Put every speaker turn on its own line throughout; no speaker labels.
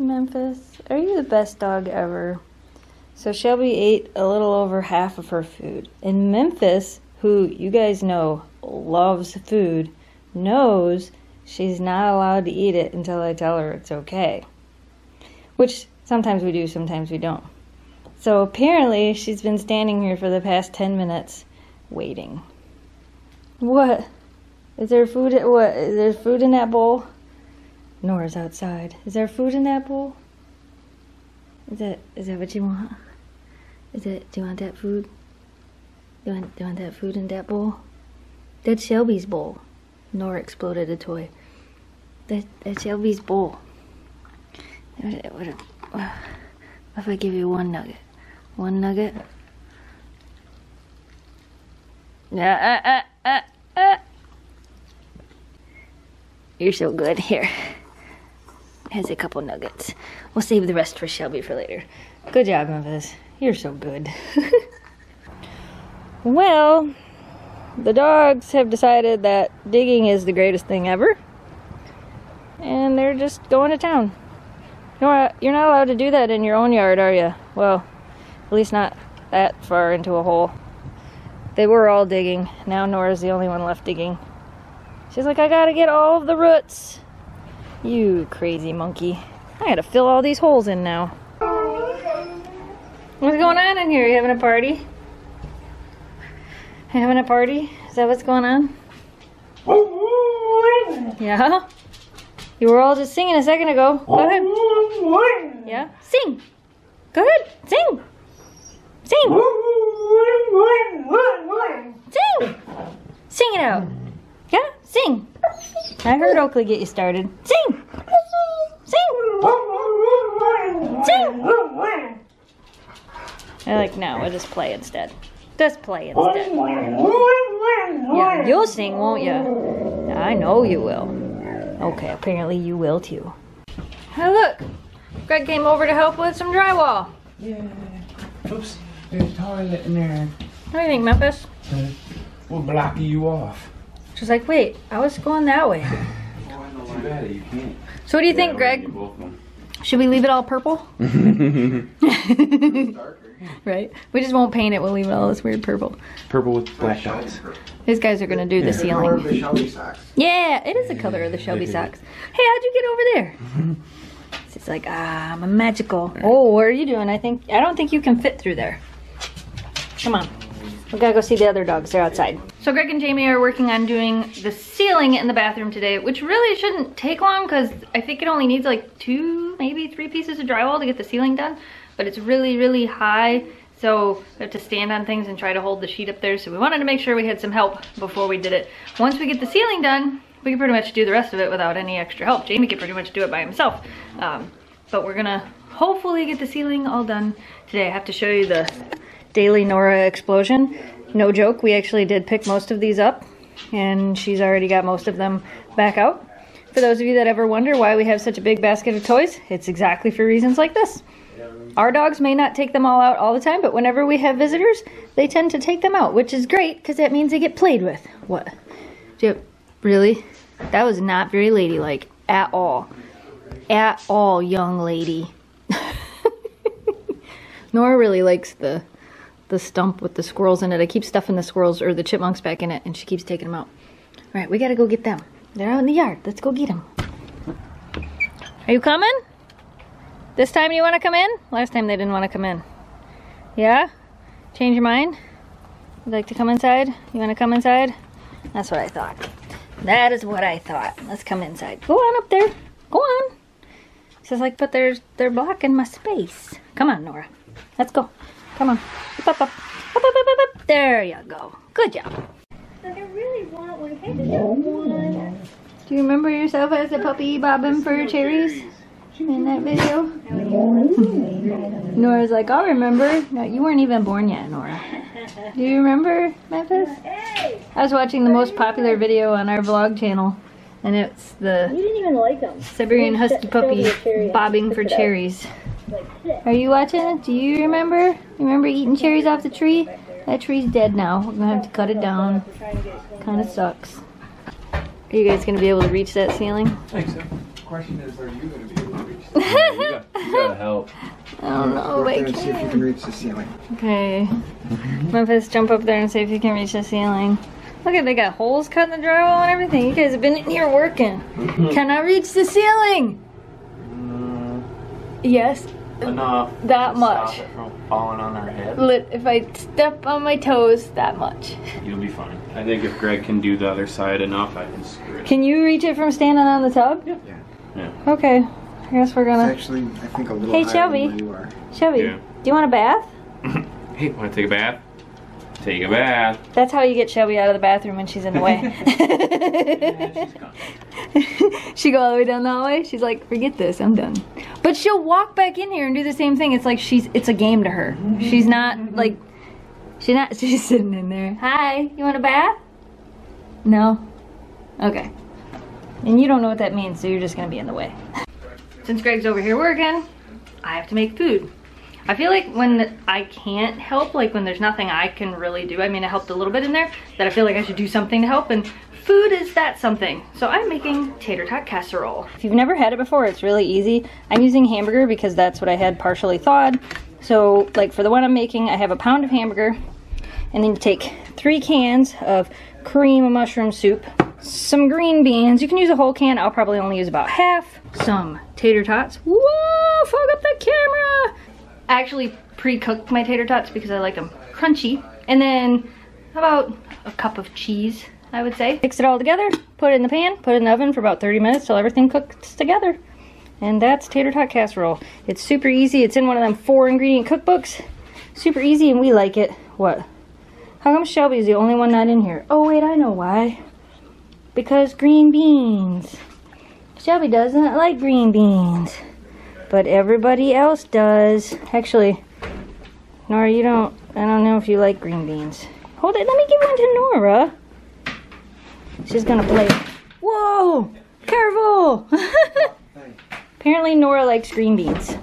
Memphis, are you the best dog ever? So Shelby ate a little over half of her food. And Memphis, who you guys know loves food, knows she's not allowed to eat it until I tell her it's okay. Which sometimes we do, sometimes we don't. So apparently she's been standing here for the past 10 minutes waiting. What? Is there food? What? Is there food in that bowl? Nora's outside. Is there food in that bowl? Is that is that what you want? Is that Do you want that food? Do you want, do you want that food in that bowl? That's Shelby's bowl. Nora exploded a toy. That that's Shelby's bowl. What, what, what if I give you one nugget? One nugget? Yeah, uh, uh, uh, uh. You're so good. Here. Has a couple nuggets. We'll save the rest for Shelby for later. Good job, Memphis. You're so good. well, the dogs have decided that digging is the greatest thing ever. And they're just going to town. You're not allowed to do that in your own yard, are you? Well, at least not that far into a hole. They were all digging. Now Nora's the only one left digging. She's like, I gotta get all of the roots. You crazy monkey. I gotta fill all these holes in now. What's going on in here? You having a party? Having a party? Is that what's going on? Yeah? You were all just singing a second ago. Go ahead. Yeah? Sing. Go ahead. Sing. Sing. Sing. Sing it out. Yeah? Sing. I heard Oakley get you started. Sing. Sing. Sing. I like, no, we'll just play instead. Just play instead. Yeah, you'll sing, won't you? I know you will. Okay, apparently you will too. Hey, look. Greg came over to help with some drywall.
Yeah. Oops. There's a toilet in there.
What do you think, Memphis?
We'll block you off.
She's like, wait, I was going that way.
Too bad you can't.
So what do you think, Greg? Should we leave it all purple? right? We just won't paint it. We'll leave it all this weird purple.
Purple with black dots.
These guys are gonna do the ceiling.
the Shelby socks.
Yeah, it is the color of the Shelby socks. Hey, how'd you get over there? It's like, ah, I'm a magical. Oh, what are you doing? I think I don't think you can fit through there. Come on. We gotta go see the other dogs. They're outside. So Greg and Jamie are working on doing the ceiling in the bathroom today, which really shouldn't take long because I think it only needs like two, maybe three pieces of drywall to get the ceiling done. But it's really, really high. So we have to stand on things and try to hold the sheet up there. So we wanted to make sure we had some help before we did it. Once we get the ceiling done, we can pretty much do the rest of it without any extra help. Jamie can pretty much do it by himself. Um, but we're gonna hopefully get the ceiling all done today. I have to show you the Daily Nora explosion. No joke, we actually did pick most of these up and she's already got most of them back out. For those of you that ever wonder why we have such a big basket of toys, it's exactly for reasons like this. Our dogs may not take them all out all the time, but whenever we have visitors, they tend to take them out, which is great because that means they get played with. What? Yep. Really? That was not very ladylike at all. At all, young lady. Nora really likes the the stump with the squirrels in it. I keep stuffing the squirrels or the chipmunks back in it, and she keeps taking them out. All right, we gotta go get them. They're out in the yard. Let's go get them. Are you coming? This time you want to come in? Last time they didn't want to come in. Yeah? Change your mind? You'd like to come inside? You want to come inside? That's what I thought. That is what I thought. Let's come inside. Go on up there. Go on. She's like, but they're they're blocking my space. Come on, Nora. Let's go. Come on. Up, up, up. There you go. Good job.
I really want one. Can I just have one?
Do you remember yourself as a puppy bobbing for cherries in that video? Nora's like, I'll remember. No, you weren't even born yet, Nora. Do you remember, Memphis?
Hey!
I was watching the most popular video on our vlog channel, and it's
You
the
didn't even like them.
Siberian Husky puppy bobbing for cherries. Are you watching it? Do you remember? Remember eating cherries off the tree? That tree's dead now. We're gonna have to cut it down. Kinda sucks. Are you guys gonna be able to reach that ceiling?
I think so. Question is, are you going to be able to reach? gotta help.
I don't know
Go up
if I
there see if you
can.
can reach the ceiling.
Okay. Memphis, jump up there and see if you can reach the ceiling. Look at they got holes cut in the drywall and everything. You guys have been in here working. Can I reach the ceiling? Mm. Yes.
Enough.
That
to
much.
Stop it from falling on our head.
Lit if I step on my toes that much.
You'll be fine. I think if Greg can do the other side enough, I can screw it.
Can you reach it from standing on the tub?
Yeah.
Yeah.
Okay. I guess we're gonna.
actually, I think, a little
Hey,
higher
Shelby.
than you are.
Shelby,
Yeah.
do you want a bath?
Hey, wanna take a bath? Take a bath.
That's how you get Shelby out of the bathroom when she's in the way. she go all the way down the hallway. She's like, "Forget this, I'm done." But she'll walk back in here and do the same thing. It's like she's it's a game to her. Mm-hmm. She's not like she's not she's sitting in there. Hi, you want a bath? No. Okay. And you don't know what that means, so you're just gonna be in the way. Since Greg's over here working, I have to make food. I feel like when I can't help, like when there's nothing I can really do, I mean, I helped a little bit in there, that I feel like I should do something to help, and food is that something. So I'm making tater tot casserole. If you've never had it before, it's really easy. I'm using hamburger because that's what I had partially thawed. So, like for the one I'm making, I have a pound of hamburger, and then you take three cans of cream mushroom soup, some green beans. You can use a whole can. I'll probably only use about half. Some tater tots. Whoa! Fog up the camera. I actually pre-cooked my tater tots because I like them crunchy. And then about a cup of cheese, I would say. Mix it all together, put it in the pan, put it in the oven for about 30 minutes till everything cooks together. And that's tater tot casserole. It's super easy. It's in one of them four ingredient cookbooks. Super easy and we like it. What? How come Shelby's the only one not in here? Oh wait, I know why. Because green beans. Shelby doesn't like green beans. But everybody else does. Actually, Nora, you don't, I don't know if you like green beans. Hold it, let me give one to Nora. She's gonna play. Whoa! Careful! Apparently Nora likes green beans.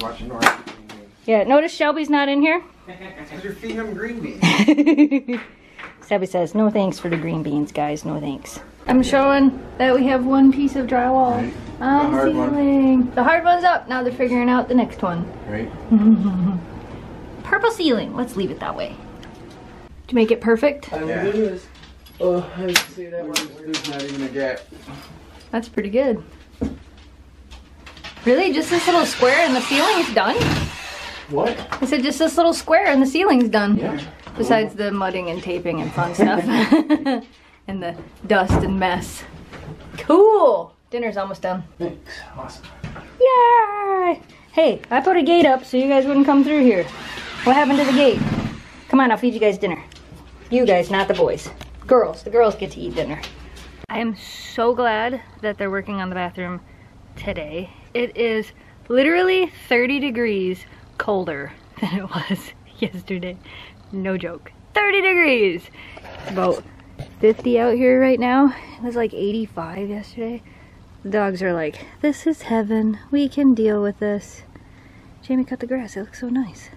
Watching Nora green beans.
Yeah, notice Shelby's not in here.
Because you're feeding them green beans.
Shelby says, no thanks for the green beans, guys, no thanks. I'm showing that we have one piece of drywall
Right.
on
The hard one.
ceiling. The hard one's up, now they're figuring out the next one.
Right?
Purple ceiling, let's leave it that way. To make it perfect,
Yeah.
Oh, I didn't see that one.
There's not even a gap.
that's pretty good. Really, just this little square and the ceiling's done?
What?
I said just this little square and the ceiling's done.
Yeah.
Besides the mudding and taping and fun stuff. and the dust and mess. Cool! Dinner's almost done.
Thanks. Awesome.
Yay! Hey, I put a gate up so you guys wouldn't come through here. What happened to the gate? Come on, I'll feed you guys dinner. You guys, not the boys. Girls, the girls get to eat dinner. I am so glad that they're working on the bathroom today. It is literally 30 degrees colder than it was yesterday. No joke. 30 degrees! It's about 50 out here right now. It was like 85 yesterday. The dogs are like, this is heaven. We can deal with this. Jamie cut the grass. It looks so nice.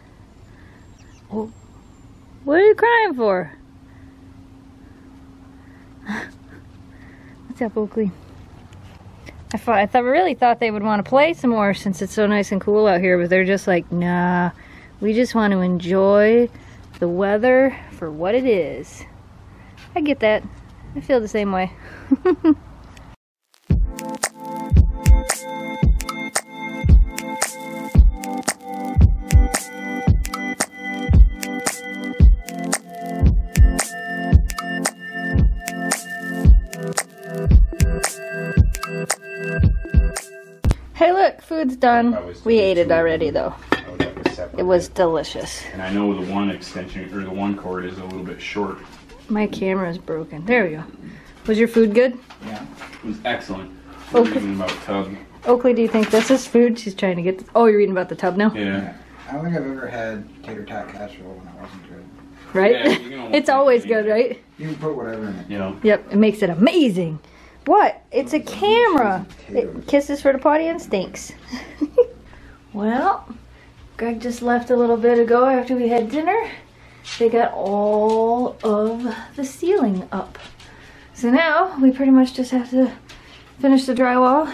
Oh, what are you crying for? What's up, Oakley? I thought I thought really thought they would want to play some more since it's so nice and cool out here, but they're just like, nah. We just want to enjoy the weather for what it is. I get that. I feel the same way. done. We ate it
two.
already, though.
I would have to separate
It was delicious.
And I know the one extension or the one cord is a little bit short.
My camera is broken. There we go. Was your food good?
Yeah.
It was excellent.
Okay.
Reading about tub.
Oakley, do you think this is food? She's trying to get. The, oh, you're reading about the tub now,
Yeah.
I don't think I've ever had tater tot casserole when it wasn't good.
right?
Yeah, you can almost
it's always good, right?
You can put whatever in it.
Yeah.
Yep, it makes it amazing. What? It's a camera. It kisses for the party and stinks. well, Greg just left a little bit ago after we had dinner. They got all of the ceiling up. So now we pretty much just have to finish the drywall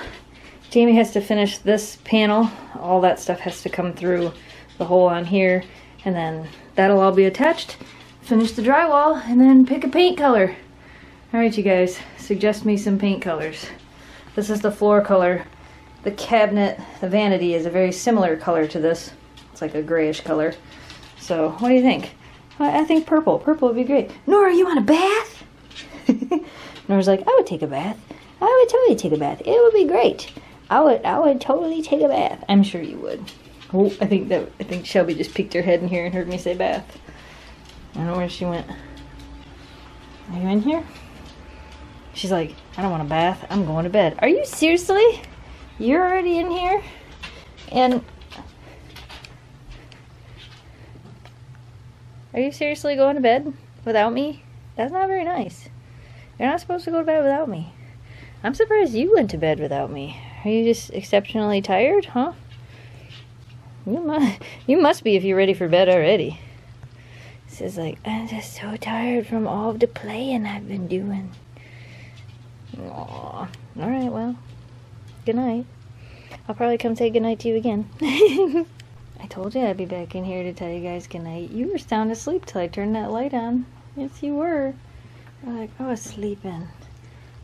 Jamie has to finish this panel. All that stuff has to come through the hole on here, and then that'll all be attached. Finish the drywall, and then pick a paint color. All right, you guys, suggest me some paint colors. This is the floor color. The cabinet, the vanity, is a very similar color to this. It's like a grayish color. So, what do you think? I think purple. Purple would be great. Nora, you want a bath? Nora's like, I would take a bath. I would totally take a bath. It would be great. I would, I would totally take a bath. I'm sure you would. Oh, I think that I think Shelby just peeked her head in here and heard me say bath. I don't know where she went. Are you in here? She's like, I don't want a bath. I'm going to bed. Are you seriously? You're already in here? And Are you seriously going to bed without me? That's not very nice. You're not supposed to go to bed without me. I'm surprised you went to bed without me. Are you just exceptionally tired, huh? You must, you must be if you're ready for bed already. Says like, I'm just so tired from all the playing I've been doing. Alright, well. Good night. I'll probably come say goodnight to you again. I told you I'd be back in here to tell you guys goodnight. You were sound asleep till I turned that light on. Yes, you were. Like, I was sleeping.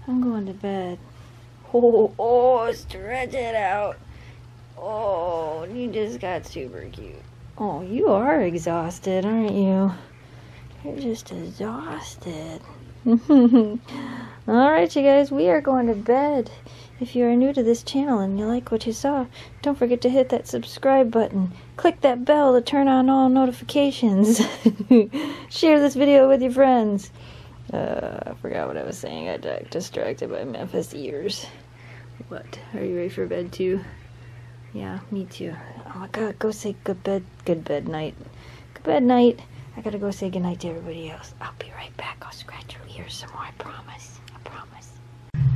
I'm going to bed. Oh, oh, stretch it out. Oh, you just got super cute. Oh, you are exhausted, aren't you? You're just exhausted. Alright, you guys, we are going to bed. If you are new to this channel and you like what you saw, don't forget to hit that subscribe button. Click that bell to turn on all notifications. Share this video with your friends. Uh, I forgot what I was saying. I got distracted by Memphis ears. What? Are you ready for bed too? Yeah, me too. Oh my god, go say good bed, good bed night. Good bed night. I gotta go say goodnight to everybody else. I'll be right back. I'll scratch your ears some more, I promise. I promise.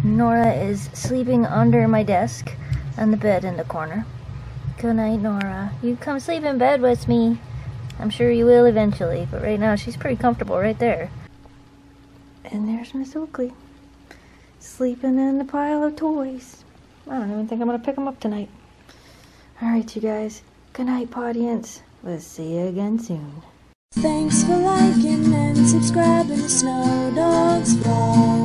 Nora is sleeping under my desk on the bed in the corner. Good night, Nora. You come sleep in bed with me. I'm sure you will eventually, but right now she's pretty comfortable right there. And there's Miss Oakley, sleeping in the pile of toys. I don't even think I'm gonna pick them up tonight. Alright, you guys. Good night, pawdience. We'll see you again soon.
Thanks for liking and subscribing to Snow Dogs Vlog.